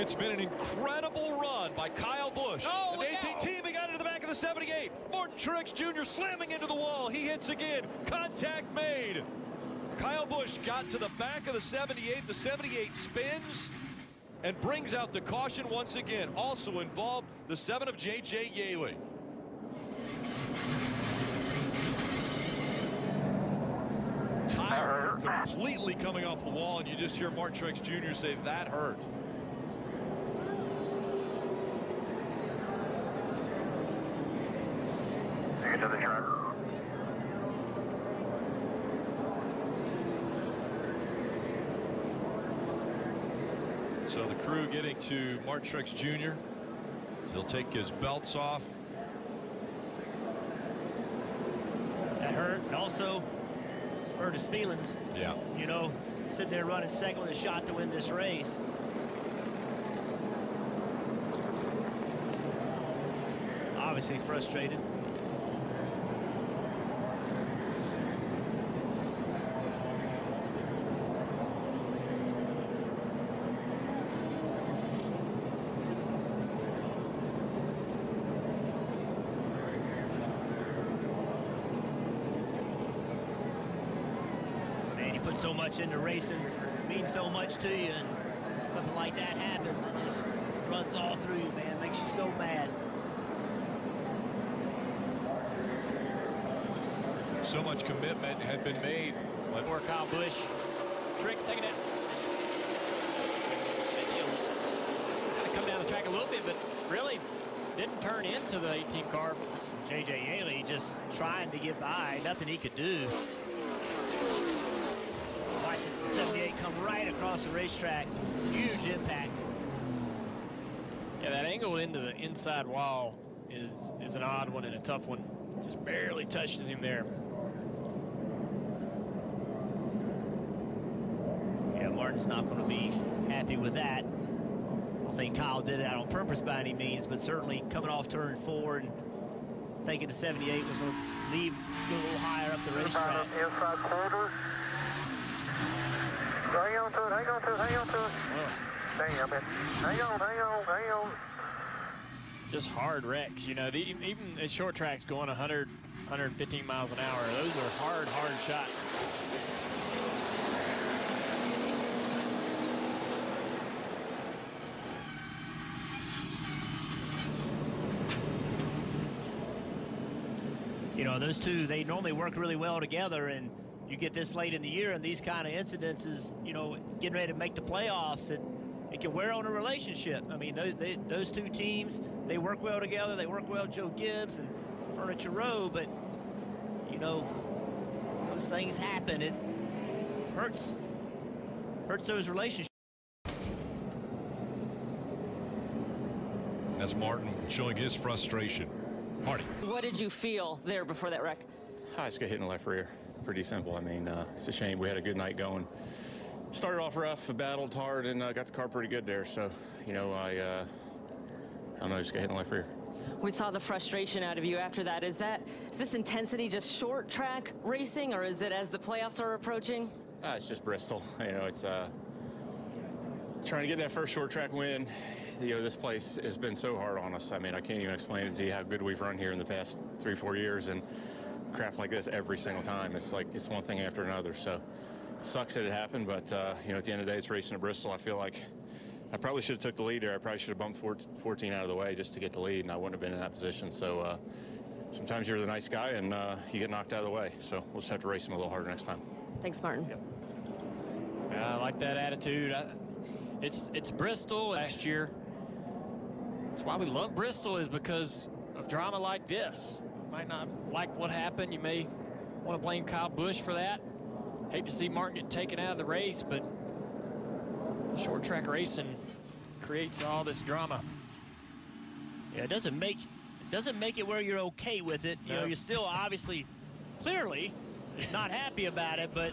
It's been an incredible run by Kyle Busch. Oh, and the 18 out. team, he got into the back of the 78. Martin Truex Jr. slamming into the wall. He hits again. Contact made. Kyle Busch got to the back of the 78. The 78 spins and brings out the caution once again. Also involved the 7 of J.J. Yeley. Tire completely coming off the wall, and you just hear Martin Truex Jr. say, that hurt. Into the truck. So the crew getting to Martin Truex Jr. He'll take his belts off. That hurt, and also hurt his feelings. Yeah. You know, sitting there running second with a shot to win this race. Obviously frustrated. Put so much into racing, means so much to you, and something like that happens, it just runs all through you, man. Makes you so mad. So much commitment had been made. But For Kyle Busch. Tricks taking it. Kind of come down the track a little bit, but really didn't turn into the 18 car. J.J. Yeley just trying to get by, nothing he could do. Watching 78 come right across the racetrack, huge impact. Yeah, that angle into the inside wall is is an odd one and a tough one. Just barely touches him there. Yeah, Martin's not going to be happy with that. I don't think Kyle did that on purpose by any means, but certainly coming off turn four and thinking the 78 was going to leave, go a little higher up the Inside, racetrack. inside quarter. Hang on to it, hang on to it, hang on to it. Hang on, hang on, hang on. Just hard wrecks, you know. The, even at short tracks going 100, 115 miles an hour, those are hard, hard shots. You know, those two, they normally work really well together, and you get this late in the year, and these kind of incidences, you know, getting ready to make the playoffs, it, it can wear on a relationship. I mean, those, they, those two teams, they work well together. They work well, Joe Gibbs and Furniture Row, but, you know, those things happen. It hurts, hurts those relationships. that's Martin showing his frustration. Hardy. What did you feel there before that wreck? I just got hit in the left rear. Pretty simple. I mean, uh, it's a shame. We had a good night going. Started off rough, battled hard, and uh, got the car pretty good there. So, you know, I, uh, I don't know, just got hit in the left rear. We saw the frustration out of you after that. Is that is this intensity just short track racing, or is it as the playoffs are approaching? Ah, it's just Bristol. You know, it's uh, trying to get that first short track win. You know, this place has been so hard on us. I mean, I can't even explain it to you how good we've run here in the past three, four years, and crap like this every single time. It's like it's one thing after another. So, sucks that it happened, but uh, you know, at the end of the day, it's racing to Bristol. I feel like I probably should have took the lead there. I probably should have bumped 14 out of the way just to get the lead, and I wouldn't have been in that position. So. Uh, Sometimes you're the nice guy and uh, you get knocked out of the way. So we'll just have to race him a little harder next time. Thanks, Martin. yeah I like that attitude. I, it's it's Bristol last year. That's why we love Bristol is because of drama like this. Might not like what happened. You may want to blame Kyle Busch for that. Hate to see Martin get taken out of the race, but short track racing creates all this drama. Yeah, it doesn't make it doesn't make it where you're okay with it. You know, you're still obviously, clearly, not happy about it, but